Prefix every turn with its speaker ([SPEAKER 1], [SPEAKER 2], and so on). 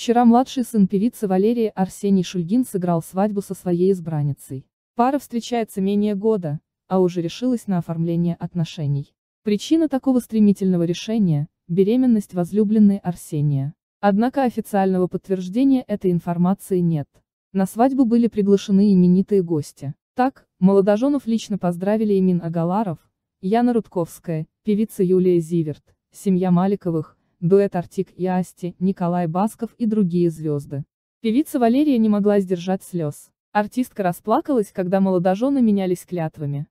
[SPEAKER 1] Вчера младший сын певицы Валерии Арсений Шульгин сыграл свадьбу со своей избранницей. Пара встречается менее года, а уже решилась на оформление отношений. Причина такого стремительного решения – беременность возлюбленной Арсения. Однако официального подтверждения этой информации нет. На свадьбу были приглашены именитые гости. Так, молодоженов лично поздравили Имин Агаларов, Яна Рудковская, певица Юлия Зиверт, семья Маликовых, дуэт Артик и Асти, Николай Басков и другие звезды. Певица Валерия не могла сдержать слез. Артистка расплакалась, когда молодожены менялись клятвами.